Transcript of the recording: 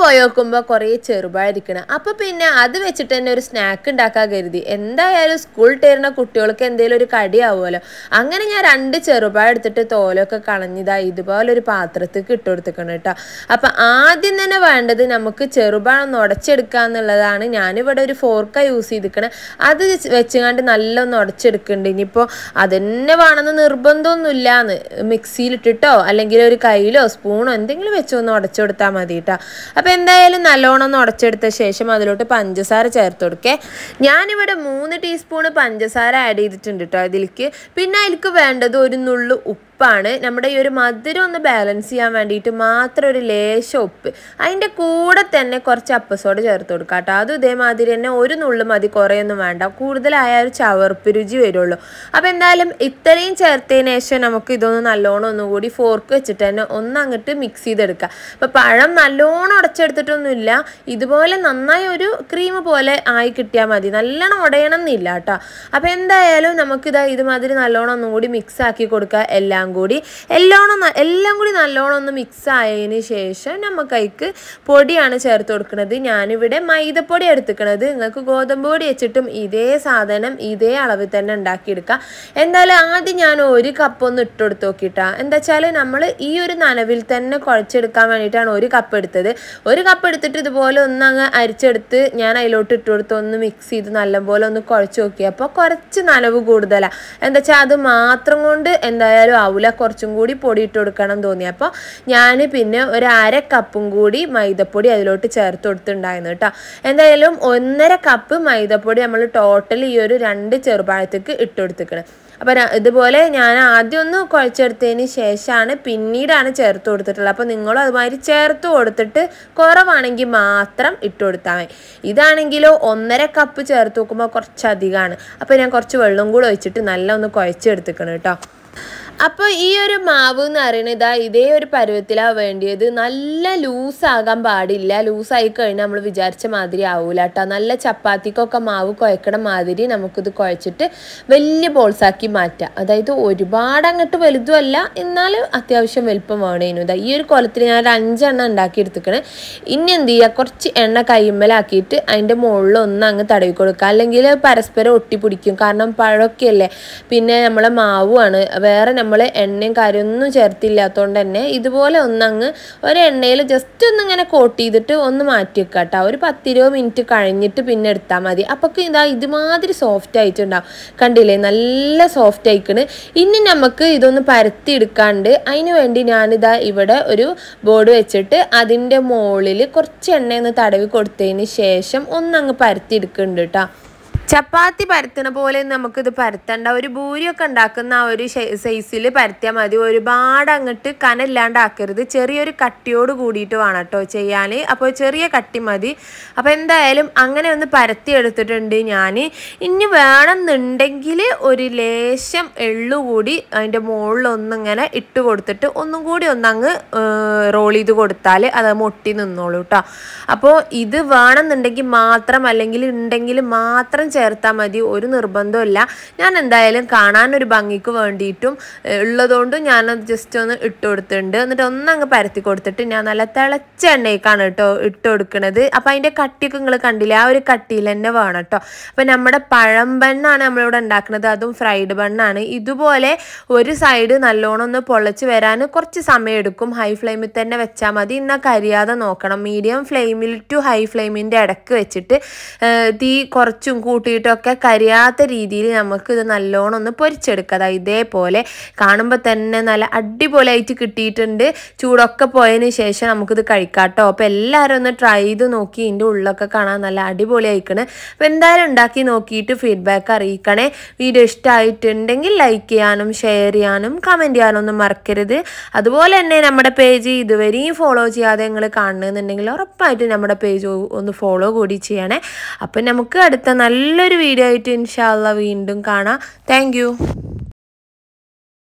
പോയി നോക്കുമ്പോൾ കുറേ ചെറുപഴം അപ്പം അപ്പോൾ പിന്നെ അത് വെച്ചിട്ട് തന്നെ ഒരു സ്നാക്ക് ഉണ്ടാക്കാൻ കരുതി. എന്തായാലും സ്കൂൾ തരുന്ന കുട്ടികൾക്ക് എന്തെങ്കിലും ഒരു കടിയാവുമല്ലോ അങ്ങനെ ഞാൻ രണ്ട് ചെറുപഴം എടുത്തിട്ട് തോലൊക്കെ കളഞ്ഞതാ ഇതുപോലെ ഒരു പാത്രത്തേക്ക് ഇട്ട് കൊടുത്തിക്കണം കേട്ടോ. അപ്പം ആദ്യം തന്നെ വേണ്ടത് നമുക്ക് ചെറുപഴം ഉടച്ചെടുക്കുക എന്നുള്ളതാണ്. ഞാനിവിടെ ഒരു ഫോർക്ക യൂസ് ചെയ്തിരിക്കണേ. അത് വെച്ചുകൊണ്ട് നല്ലൊന്ന് ഉടച്ചെടുക്കുന്നുണ്ട് ഇനിയിപ്പോൾ അതന്നെ വേണമെന്ന് നിർബന്ധമൊന്നുമില്ലാന്ന് മിക്സിയിലിട്ടിട്ടോ അല്ലെങ്കിൽ ഒരു കയ്യിലോ സ്പൂണോ എന്തെങ്കിലും വെച്ചൊന്ന് ഉടച്ചു കൊടുത്താൽ മതി കേട്ടോ. അപ്പോൾ എന്തായാലും നല്ലോണം ഒന്ന് ഉടച്ചെടുത്ത ശേഷം അതിലോട്ട് പഞ്ചസാര ചേർത്ത് കൊടുക്കേ. ഞാനിവിടെ മൂന്ന് ടീസ്പൂണ് പഞ്ചസാര ആഡ് ചെയ്തിട്ടുണ്ട് കേട്ടോ അതിലേക്ക് പിന്നെ അതിലേക്ക് വേണ്ടത് ഒരു നുള്ളു ഉപ്പാണ്. നമ്മുടെ ഈ ഒരു മധുരം ഒന്ന് ബാലൻസ് ചെയ്യാൻ വേണ്ടിയിട്ട് മാത്രം ഒരു ലേശം ഉപ്പ്. അതിന്റെ കൂടെ തന്നെ കുറച്ച് അപ്പസോട് ചേർത്ത് കൊടുക്കുക കേട്ടോ. അതും ഇതേമാതിരി തന്നെ ഒരു നുള്ളു മതി കുറേയൊന്നും വേണ്ട. കൂടുതലായ ഒരു ചവർപ്പ് രുചി വരുള്ളൂ. അപ്പോൾ എന്തായാലും ഇത്രയും ചേർത്തതിന് ശേഷം നമുക്ക് ഇതൊന്ന് നല്ലോണം ഒന്നുകൂടി ഫോർക്ക് വെച്ചിട്ട് തന്നെ ഒന്ന് അങ്ങോട്ട് മിക്സ് ചെയ്തെടുക്കുക അപ്പോൾ പഴം നല്ലോണം ഉടച്ചെടുത്തിട്ടൊന്നുമില്ല. ഇതുപോലെ നന്നായി ഒരു ക്രീം പോലെ ആയി കിട്ടിയാൽ മതി. നല്ലോണം ഉടയണം എന്നില്ല കേട്ടോ. അപ്പോൾ എന്തായാലും നമുക്കിതാ ഇതുമാതിരി നല്ലോണം ഒന്നുകൂടി മിക്സ് ആക്കി കൊടുക്കുക. എല്ലാം കൂടി എല്ലോണം എല്ലാം കൂടി നല്ലോണം ഒന്ന് മിക്സ് ആയതിന് ശേഷം നമുക്ക് അതിക്ക് പൊടിയാണ് ചേർത്ത് കൊടുക്കുന്നത് ഞാനിവിടെ മൈദപ്പൊടി എടുത്തിക്കണത്. നിങ്ങൾക്ക് ഗോതമ്പ് പൊടി വെച്ചിട്ടും ഇതേ സാധനം ഇതേ അളവിൽ തന്നെ ഉണ്ടാക്കിയെടുക്കാം. എന്തായാലും ആദ്യം ഞാൻ ഒരു കപ്പ് ഒന്ന് ഇട്ട് കൊടുത്ത് നോക്കിയിട്ടാ എന്താ വെച്ചാൽ നമ്മൾ ഈ ഒരു നനവിൽ തന്നെ കുഴച്ചെടുക്കാൻ വേണ്ടിയിട്ടാണ് ഒരു കപ്പ് എടുത്തത്. ഒരു കപ്പ് എടുത്തിട്ട് ഇതുപോലെ ഒന്ന് അങ്ങ് അരിച്ചെടുത്ത് ഞാൻ അതിലോട്ട് ഇട്ട് കൊടുത്ത് ഒന്ന് മിക്സ് ചെയ്ത് നല്ലപോലെ ഒന്ന് കുഴച്ച് നോക്കി. അപ്പോൾ കുറച്ച് നനവ് കൂടുതലാണ് എന്താ വെച്ചാൽ അത് മാത്രം കൊണ്ട് എന്തായാലും കുറച്ചും കൂടി പൊടി ഇട്ട് കൊടുക്കണം തോന്നി. അപ്പോൾ ഞാൻ പിന്നെ ഒരു അര കപ്പും കൂടി മൈദപ്പൊടി അതിലോട്ട് ചേർത്ത് കൊടുത്തിട്ടുണ്ടായിരുന്നു കേട്ടോ. എന്തായാലും ഒന്നര കപ്പ് മൈദപ്പൊടി നമ്മൾ ടോട്ടൽ ഈ ഒരു രണ്ട് ചെറുപഴത്തേക്ക് ഇട്ട് കൊടുത്തിക്കണം അപ്പം ഇതുപോലെ ഞാൻ ആദ്യം ഒന്ന് കുഴച്ചെടുത്തതിന് ശേഷമാണ് പിന്നീടാണ് ചേർത്ത് കൊടുത്തിട്ടുള്ളത്. അപ്പോൾ നിങ്ങളും അതുമാതിരി ചേർത്ത് കൊടുത്തിട്ട് കുറവാണെങ്കിൽ മാത്രം ഇട്ട് കൊടുത്താൽ മതി. ഇതാണെങ്കിലോ ഒന്നര കപ്പ് ചേർത്ത് നോക്കുമ്പോൾ കുറച്ചധികമാണ് അപ്പോൾ ഞാൻ കുറച്ച് വെള്ളം കൂടെ ഒഴിച്ചിട്ട് നല്ല ഒന്ന് കുഴച്ചെടുത്തിക്കണം കേട്ടോ. അപ്പോൾ ഈ ഒരു മാവ് എന്ന് പറയുന്നത് ഇതാ ഇതേ ഒരു പരുവത്തിലാണ് വേണ്ടിയത്. നല്ല ലൂസ് ലൂസാകാൻ പാടില്ല. ലൂസായി കഴിഞ്ഞാൽ നമ്മൾ വിചാരിച്ച മാതിരി ആവൂല കേട്ടോ നല്ല ചപ്പാത്തിക്കൊക്കെ മാവ് കുഴക്കണ മാതിരി നമുക്കിത് കുഴച്ചിട്ട് വലിയ ബോൾസാക്കി മാറ്റാം. അതായത് ഒരുപാട് അങ്ങോട്ട് വലുതുമല്ല എന്നാലും അത്യാവശ്യം വലുപ്പം വേണേനു. ഇതാ ഈ ഒരു കൊലത്തിൽ ഞാൻ ഒരു അഞ്ചെണ്ണം ഉണ്ടാക്കി എടുത്തിക്കണേ. ഇനി എന്ത് ചെയ്യുക കുറച്ച് എണ്ണ കൈമ്മലാക്കിയിട്ട് അതിന്റെ മുകളിൽ ഒന്ന് അങ്ങ് തടവി കൊടുക്കുക അല്ലെങ്കിൽ പരസ്പരം ഒട്ടിപ്പിടിക്കും. കാരണം പഴമൊക്കെയല്ലേ. പിന്നെ നമ്മളെ മാവുമാണ്. വേറെ നമ്മൾ എണ്ണയും കാര്യമൊന്നും ചേർത്തില്ലാത്തതുകൊണ്ട് തന്നെ ഇതുപോലെ ഒന്നങ്ങ് ഒരു എണ്ണയിൽ ജസ്റ്റ് ഒന്നിങ്ങനെ കോട്ട് ചെയ്തിട്ട് ഒന്ന് മാറ്റി വെക്കുക കേട്ടോ ഒരു പത്തിരുപത് മിനിറ്റ് കഴിഞ്ഞിട്ട് പിന്നെ എടുത്താൽ മതി. അപ്പോൾ ഇതാ ഇതുമാതിരി സോഫ്റ്റ് ആയിട്ടുണ്ടാവും. കണ്ടില്ലേ? നല്ല സോഫ്റ്റ് ആയിക്കണ്. ഇനി നമുക്ക് ഇതൊന്ന് പരത്തി എടുക്കാണ്ട് അതിന് വേണ്ടി ഞാനിതാ ഇവിടെ ഒരു ബോർഡ് വെച്ചിട്ട് അതിന്റെ മുകളിൽ കുറച്ച് എണ്ണയൊന്ന് തടവി കൊടുത്തതിന് ശേഷം ഒന്നങ്ങ് പരത്തി എടുക്കുന്നുണ്ട് കേട്ടോ ചപ്പാത്തി പരത്തണ പോലെ നമുക്കിത് പരത്തണ്ട. ഒരു ഭൂരിയൊക്കെ ഉണ്ടാക്കുന്ന ആ ഒരു സൈസിൽ പരത്തിയാൽ മതി. ഒരുപാട് അങ്ങോട്ട് കനല്ലാണ്ടാക്കരുത്. ചെറിയൊരു കട്ടിയോട് കൂടിയിട്ട് വേണം കേട്ടോ ചെയ്യാൻ അപ്പോൾ ചെറിയ കട്ടി മതി. അപ്പോൾ എന്തായാലും അങ്ങനെ ഒന്ന് പരത്തി എടുത്തിട്ടുണ്ട് ഞാൻ ഇനി വേണമെന്നുണ്ടെങ്കിൽ ഒരു ലേശം എള്ളുകൂടി അതിന്റെ മുകളിൽ ഒന്നിങ്ങനെ ഇട്ട് കൊടുത്തിട്ട് ഒന്നും കൂടി ഒന്നങ്ങ് റോൾ ചെയ്ത് കൊടുത്താൽ അത് മുട്ടി നിന്നോളൂ കേട്ടോ അപ്പോൾ ഇത് വേണമെന്നുണ്ടെങ്കിൽ മാത്രം അല്ലെങ്കിൽ ഉണ്ടെങ്കിൽ മാത്രം ചേർത്താൽ മതി ഒരു നിർബന്ധമില്ല ഞാൻ എന്തായാലും കാണാനൊരു ഭംഗിക്ക് വേണ്ടിയിട്ടും ഉള്ളതുകൊണ്ടും ഞാനത് ജസ്റ്റ് ഒന്ന് ഇട്ട് കൊടുത്തിട്ടുണ്ട്. എന്നിട്ട് ഒന്നങ്ങ് പരത്തി കൊടുത്തിട്ട് ഞാൻ നല്ല തിളച്ച എണ്ണയ്ക്കാണ് കേട്ടോ ഇട്ട് കൊടുക്കുന്നത് അപ്പോൾ അതിന്റെ കട്ടിയൊക്കെ നിങ്ങൾ കണ്ടില്ലേ? ആ ഒരു കട്ടിയിൽ തന്നെ വേണം കേട്ടോ. അപ്പോൾ നമ്മുടെ പഴം ബണ്ണാണ് നമ്മളിവിടെ ഉണ്ടാക്കുന്നത് അതും ഫ്രൈഡ് ബണ്ണാണ്. ഇതുപോലെ ഒരു സൈഡ് നല്ലോണം ഒന്ന് പൊള്ളച്ച് വരാൻ കുറച്ച് സമയം എടുക്കും. ഹൈ ഫ്ലെയിമിൽ തന്നെ വെച്ചാൽ മതി. എന്നാൽ കരിയാതെ നോക്കണം. മീഡിയം ഫ്ലെയിമിൽ ടു ഹൈ ഫ്ലെയിമിന്റെ ഇടയ്ക്ക് വെച്ചിട്ട് തീ കുറച്ചും കൂട്ടിയിട്ടൊക്കെ കരിയാത്ത രീതിയിൽ നമുക്ക് ഇത് നല്ലോണം ഒന്ന് പൊരിച്ചെടുക്കുക അതായത് ഇതേപോലെ കാണുമ്പോൾ തന്നെ നല്ല അടിപൊളിയായിട്ട് കിട്ടിയിട്ടുണ്ട്. ചൂടൊക്കെ പോയതിന് ശേഷം നമുക്കിത് കഴിക്കാം കേട്ടോ അപ്പോൾ എല്ലാവരും ഒന്ന് ട്രൈ ചെയ്ത് നോക്കി ഇതിന്റെ ഉള്ളൊക്കെ കാണാൻ നല്ല അടിപൊളിയായിക്കണ്. അപ്പോൾ എന്തായാലും ഉണ്ടാക്കി നോക്കിയിട്ട് ഫീഡ്ബാക്ക് അറിയിക്കണേ. വീഡിയോ ഇഷ്ടമായിട്ടുണ്ടെങ്കിൽ ലൈക്ക് ചെയ്യാനും ഷെയർ ചെയ്യാനും കമന്റ് ചെയ്യാനും ഒന്നും മറക്കരുത്. അതുപോലെ തന്നെ നമ്മുടെ പേജ് ഇതുവരെയും ഫോളോ ചെയ്യാതെ നിങ്ങൾ കാണുന്നുണ്ടെങ്കിൽ ഉറപ്പായിട്ടും നമ്മുടെ പേജ് ഒന്ന് ഫോളോ കൂടി ചെയ്യണേ. അപ്പം നമുക്ക് അടുത്ത നല്ലൊരു വീഡിയോ ആയിട്ട് ഇൻഷാല്ല വീണ്ടും കാണാം. താങ്ക്